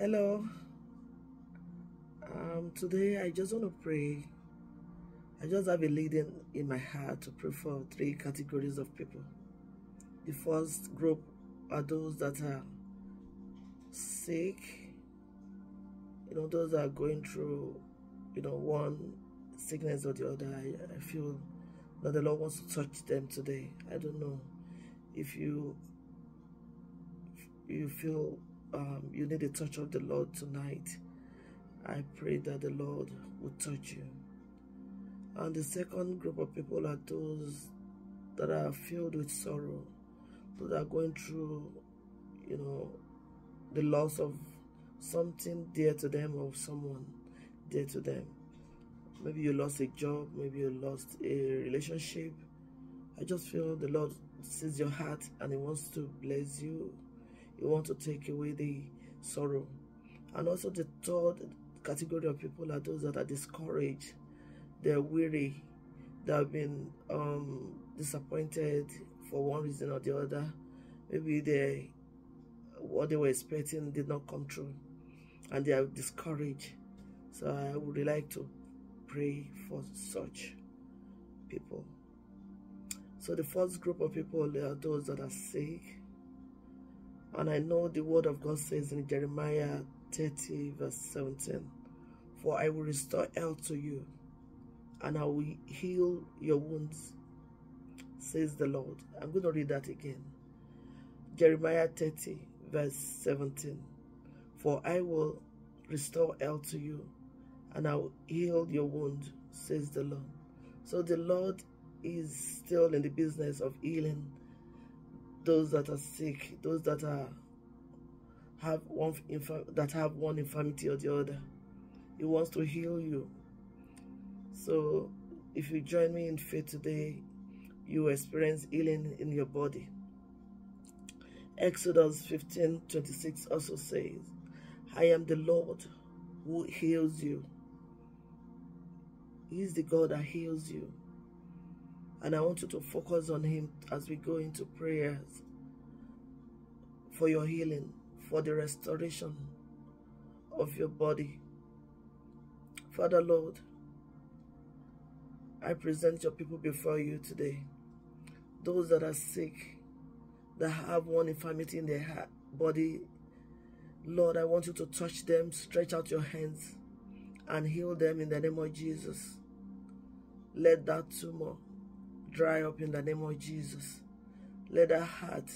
Hello. Um, today I just want to pray. I just have a leading in my heart to pray for three categories of people. The first group are those that are sick, you know, those that are going through, you know, one sickness or the other. I, I feel that the Lord wants to touch them today. I don't know if you you feel um, you need a touch of the Lord tonight. I pray that the Lord will touch you. And the second group of people are those that are filled with sorrow, those that are going through, you know, the loss of something dear to them or someone dear to them. Maybe you lost a job, maybe you lost a relationship. I just feel the Lord sees your heart and He wants to bless you. He wants to take away the sorrow. And also the third category of people are those that are discouraged. They're weary. They have been um, disappointed for one reason or the other. Maybe they what they were expecting did not come true and they are discouraged. So I would like to pray for such people. So the first group of people are those that are sick. And I know the word of God says in Jeremiah 30 verse 17, For I will restore health to you, and I will heal your wounds, says the Lord. I'm going to read that again. Jeremiah 30 verse 17, For I will restore health to you, and I will heal your wound, says the Lord. So the Lord is still in the business of healing those that are sick, those that are have one that have one infirmity or the other. He wants to heal you. So if you join me in faith today, you experience healing in your body. Exodus 15 26 also says, I am the Lord who heals you. He is the God that heals you. And I want you to focus on Him as we go into prayers for your healing, for the restoration of your body. Father Lord, I present your people before you today. Those that are sick, that have one infirmity in their body, Lord, I want you to touch them, stretch out your hands, and heal them in the name of Jesus. Let that tumor dry up in the name of Jesus. Let that heart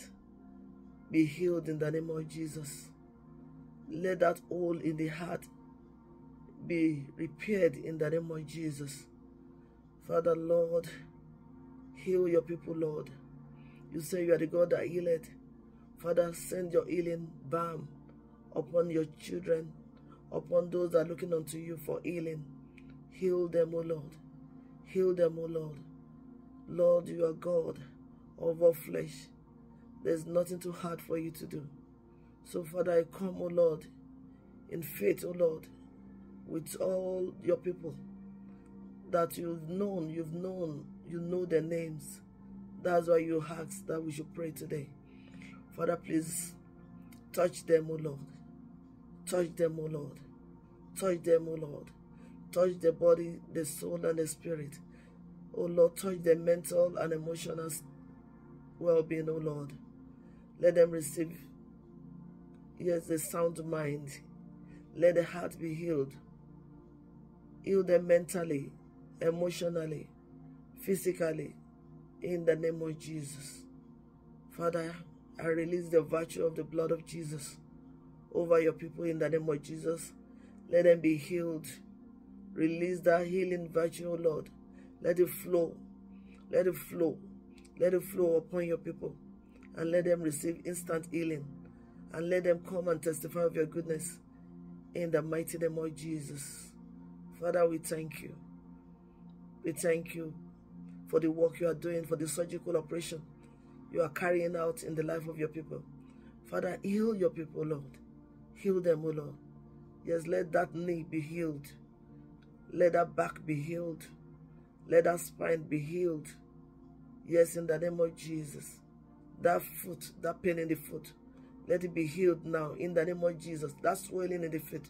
be healed in the name of Jesus. Let that hole in the heart be repaired in the name of Jesus. Father, Lord, heal your people, Lord. You say you are the God that healeth. Father, send your healing balm upon your children, upon those that are looking unto you for healing. Heal them, O Lord. Heal them, O Lord. Lord, you are God of all flesh. There's nothing too hard for you to do. So, Father, I come, O Lord, in faith, O Lord, with all your people that you've known, you've known, you know their names. That's why you asked that we should pray today. Father, please touch them, O Lord. Touch them, O Lord. Touch them, O Lord. Touch the body, the soul, and the spirit. O Lord, touch their mental and emotional well-being, O Lord. Let them receive, yes, a sound mind. Let the heart be healed. Heal them mentally, emotionally, physically, in the name of Jesus. Father, I release the virtue of the blood of Jesus over your people in the name of Jesus. Let them be healed. Release that healing virtue, O Lord. Let it flow. Let it flow. Let it flow upon your people. And let them receive instant healing. And let them come and testify of your goodness. In the mighty name of Jesus. Father, we thank you. We thank you for the work you are doing, for the surgical operation you are carrying out in the life of your people. Father, heal your people, Lord. Heal them, O Lord. Yes, let that knee be healed. Let that back be healed. Let that spine be healed. Yes, in the name of Jesus. That foot, that pain in the foot, Let it be healed now in the name of Jesus. That swelling in the feet.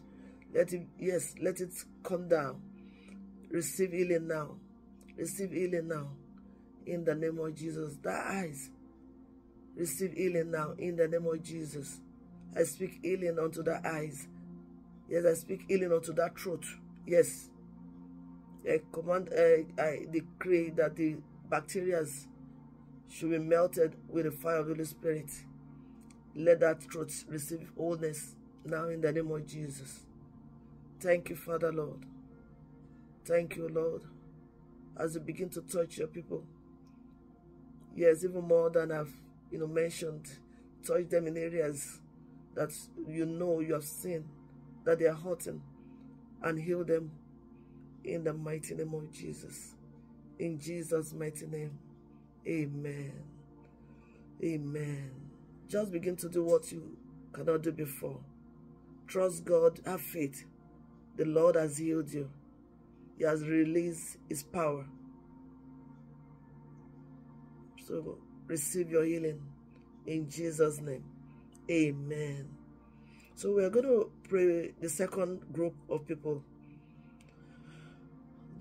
Let it, yes, let it come down. Receive healing now. Receive healing now in the name of Jesus. The eyes. Receive healing now in the name of Jesus. I speak healing unto the eyes. Yes, I speak healing unto that throat. Yes. I command, uh, decree that the bacteria should be melted with the fire of the Holy Spirit. Let that throat receive wholeness now in the name of Jesus. Thank you, Father Lord. Thank you, Lord, as you begin to touch your people. Yes, even more than I've you know mentioned, touch them in areas that you know you have seen that they are hurting and heal them in the mighty name of Jesus. In Jesus' mighty name. Amen. Amen. Just begin to do what you cannot do before. Trust God, have faith. The Lord has healed you. He has released his power. So receive your healing in Jesus' name. Amen. So we are going to pray the second group of people.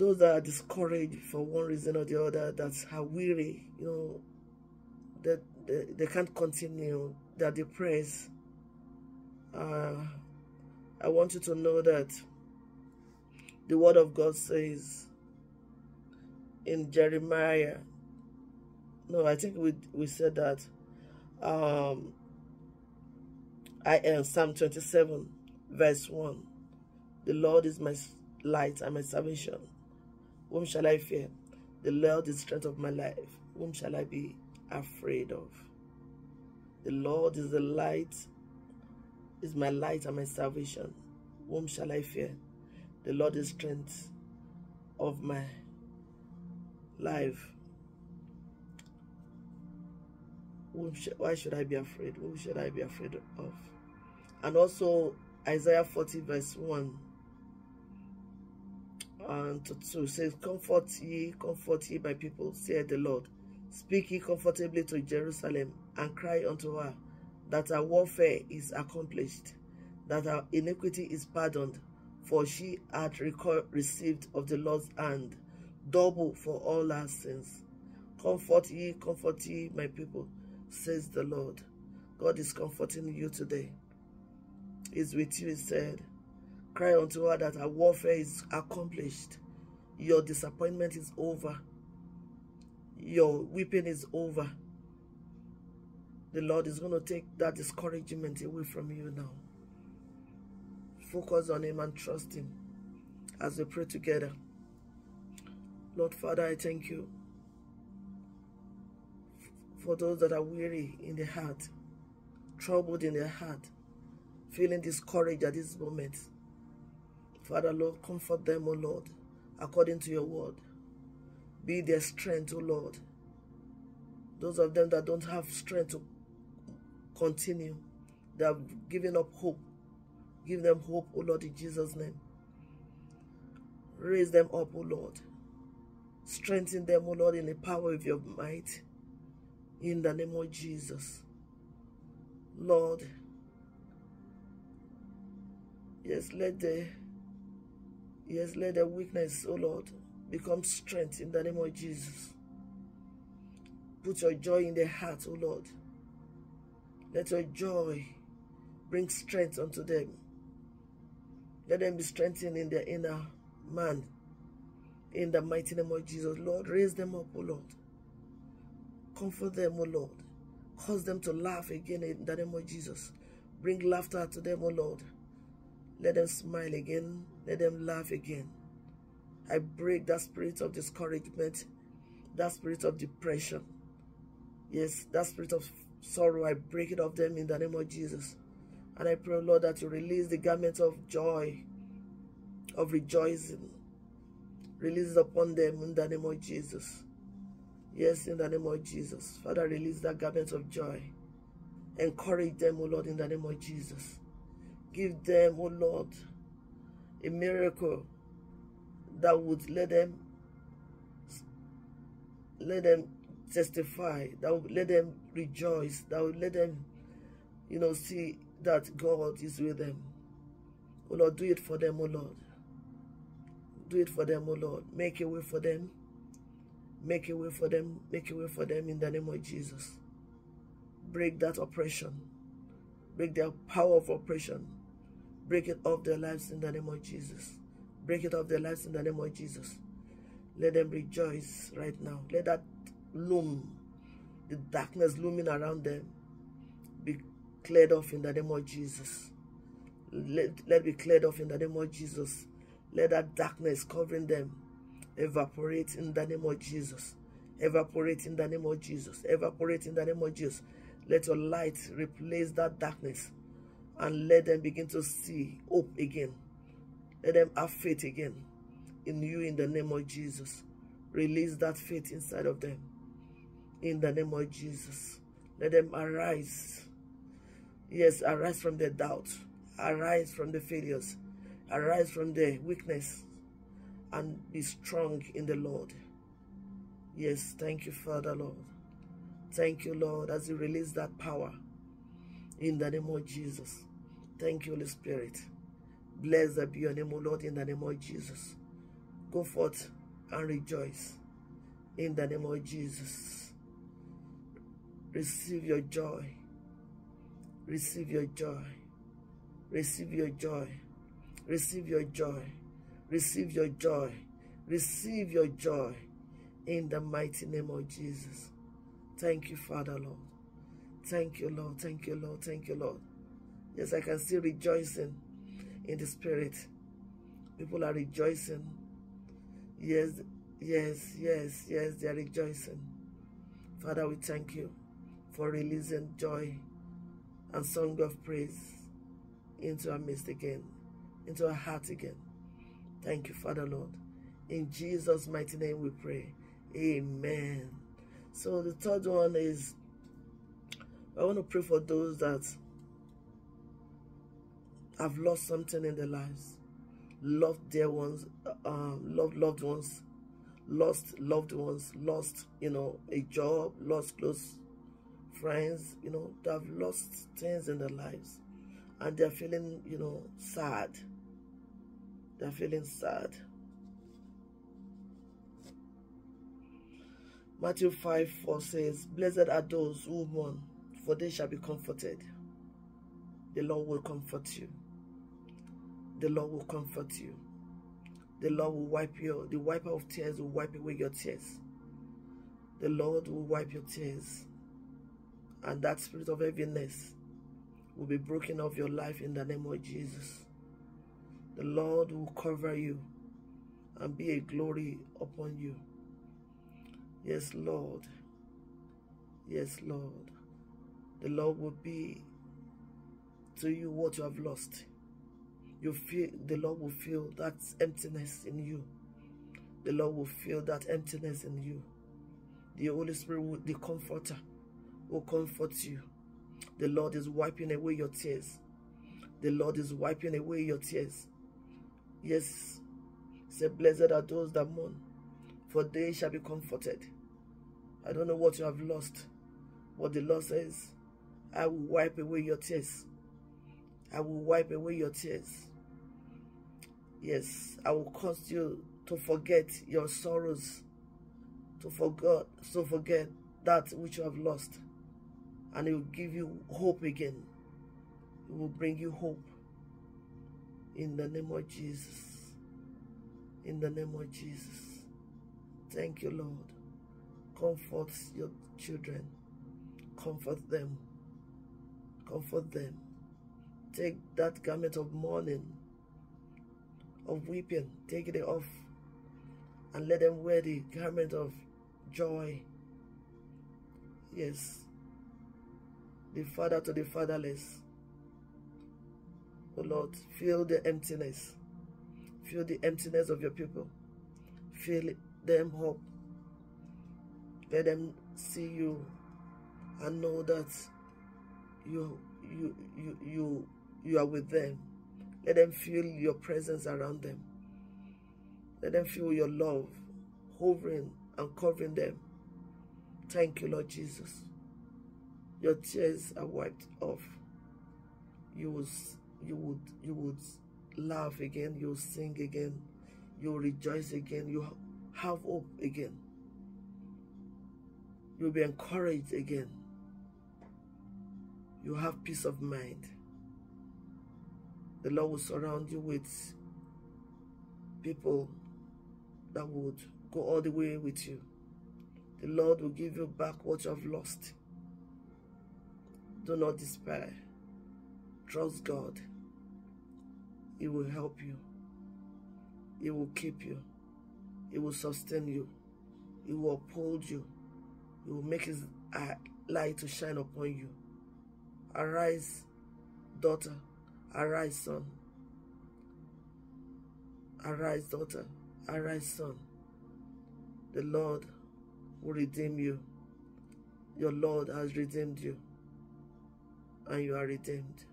Those that are discouraged for one reason or the other, that are weary, you know, that they, they, can't continue, they're depressed. Uh, I want you to know that the word of God says in Jeremiah, no, I think we, we said that um, I am Psalm 27, verse 1. The Lord is my light and my salvation. Whom shall I fear? The Lord is the strength of my life. Whom shall I be afraid of? The Lord is the light, is my light and my salvation. Whom shall I fear? The Lord is strength of my life. why should I be afraid? Who should I be afraid of? And also Isaiah 40 verse 1 and to 2 says, Comfort ye, comfort ye my people, saith the Lord. Speak ye comfortably to Jerusalem, and cry unto her, that her warfare is accomplished, that her iniquity is pardoned, for she hath received of the Lord's hand double for all her sins. Comfort ye, comfort ye, my people, says the Lord. God is comforting you today. Is with you, he said. Cry unto her that her warfare is accomplished. Your disappointment is over. Your weeping is over. The Lord is going to take that discouragement away from you now. Focus on Him and trust Him as we pray together. Lord Father, I thank you for those that are weary in the heart, troubled in their heart, feeling discouraged at this moment. Father, Lord, comfort them, O Lord, according to your word. Be their strength, O Lord. Those of them that don't have strength to continue, they have given up hope. Give them hope, O Lord, in Jesus' name. Raise them up, O Lord. Strengthen them, O Lord, in the power of your might in the name of Jesus. Lord, yes, let the yes, let the weakness, oh Lord, become strength in the name of Jesus. Put your joy in their heart, oh Lord. Let your joy bring strength unto them. Let them be strengthened in their inner man. In the mighty name of Jesus. Lord, raise them up, oh Lord. Comfort them, O Lord. Cause them to laugh again in the name of Jesus. Bring laughter to them, O Lord. Let them smile again. Let them laugh again. I break that spirit of discouragement, that spirit of depression. Yes, that spirit of sorrow, I break it off them in the name of Jesus. And I pray, Lord, that you release the garment of joy, of rejoicing. Release it upon them in the name of Jesus. Yes, in the name of Jesus. Father, release that garment of joy. Encourage them, O Lord, in the name of Jesus. Give them, O Lord, a miracle that would let them let them testify, that would let them rejoice, that would let them you know, see that God is with them. Oh Lord, do it for them, oh Lord. Do it for them, oh Lord. Make a way for them. Make a way for them. Make a way for them in the name of Jesus. Break that oppression. Break their power of oppression. Break it off their lives in the name of Jesus. Break it off their lives in the name of Jesus. Let them rejoice right now. Let that loom, the darkness looming around them, be cleared off in the name of Jesus. Let, let be cleared off in the name of Jesus. Let that darkness covering them evaporate in the name of Jesus. Evaporate in the name of Jesus. Evaporate in the name of Jesus. Let your light replace that darkness and let them begin to see hope again. Let them have faith again in you in the name of Jesus. Release that faith inside of them in the name of Jesus. Let them arise. Yes, arise from the doubt. Arise from the failures Arise from the weakness and be strong in the Lord. Yes, thank you, Father, Lord. Thank you, Lord, as you release that power in the name of Jesus. Thank you, Holy Spirit. Blessed be your name, O Lord, in the name of Jesus. Go forth and rejoice in the name of Jesus. Receive your joy. Receive your joy. Receive your joy. Receive your joy. Receive your joy. Receive your joy in the mighty name of Jesus. Thank you, Father, Lord. Thank you, Lord. Thank you, Lord. Thank you, Lord. Yes, I can see rejoicing in the spirit. People are rejoicing. Yes, yes, yes, yes, they are rejoicing. Father, we thank you for releasing joy and song of praise into our midst again into our heart again. Thank you, Father Lord. In Jesus' mighty name we pray. Amen. So the third one is I want to pray for those that have lost something in their lives, loved dear ones, um, loved loved ones, lost loved ones, lost, you know, a job, lost close friends, you know, they have lost things in their lives and they're feeling, you know, sad they're feeling sad. Matthew 5 4 says, Blessed are those who mourn, for they shall be comforted. The Lord will comfort you. The Lord will comfort you. The Lord will wipe your, the wiper of tears will wipe away your tears. The Lord will wipe your tears. And that spirit of heaviness will be broken off your life in the name of Jesus. The Lord will cover you and be a glory upon you. Yes, Lord. Yes, Lord. The Lord will be to you what you have lost. You feel the Lord will feel that emptiness in you. The Lord will feel that emptiness in you. The Holy Spirit, will, the Comforter, will comfort you. The Lord is wiping away your tears. The Lord is wiping away your tears. Yes, say, Blessed are those that mourn, for they shall be comforted. I don't know what you have lost, but the Lord says, I will wipe away your tears. I will wipe away your tears. Yes, I will cause you to forget your sorrows, to forget, to forget that which you have lost, and it will give you hope again. It will bring you hope. In the name of Jesus. In the name of Jesus. Thank you, Lord. Comfort your children. Comfort them. Comfort them. Take that garment of mourning, of weeping, take it off, and let them wear the garment of joy. Yes. The father to the fatherless Oh Lord, fill the emptiness. Fill the emptiness of your people. Fill them up. Let them see you and know that you you you you you are with them. Let them feel your presence around them. Let them feel your love hovering and covering them. Thank you, Lord Jesus. Your tears are wiped off you would you would you would laugh again, you'll sing again, you'll rejoice again, you have hope again. You'll be encouraged again. You have peace of mind. The Lord will surround you with people that would go all the way with you. The Lord will give you back what you have lost. Do not despair. Trust God. He will help you. He will keep you. He will sustain you. He will uphold you. He will make his uh, light to shine upon you. Arise, daughter. Arise, son. Arise, daughter. Arise, son. The Lord will redeem you. Your Lord has redeemed you. And you are redeemed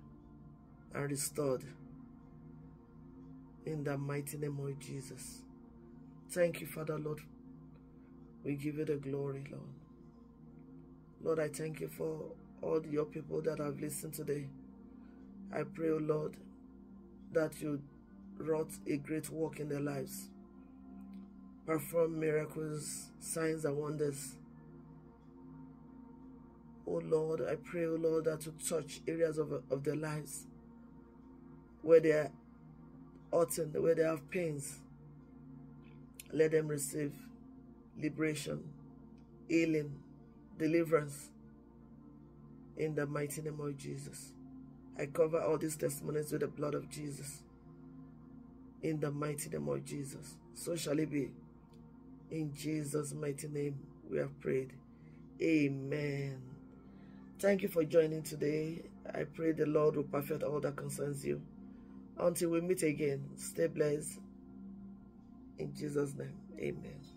and restored. In the mighty name of Jesus. Thank you, Father, Lord. We give you the glory, Lord. Lord, I thank you for all your people that have listened today. I pray, O oh Lord, that you wrought a great work in their lives. Perform miracles, signs, and wonders. Oh Lord, I pray, oh Lord, that you touch areas of, of their lives where they are hurting, where they have pains. Let them receive liberation, healing, deliverance in the mighty name of Jesus. I cover all these testimonies with the blood of Jesus. In the mighty name of Jesus. So shall it be. In Jesus' mighty name, we have prayed. Amen. Thank you for joining today. I pray the Lord will perfect all that concerns you. Until we meet again, stay blessed. In Jesus' name, amen.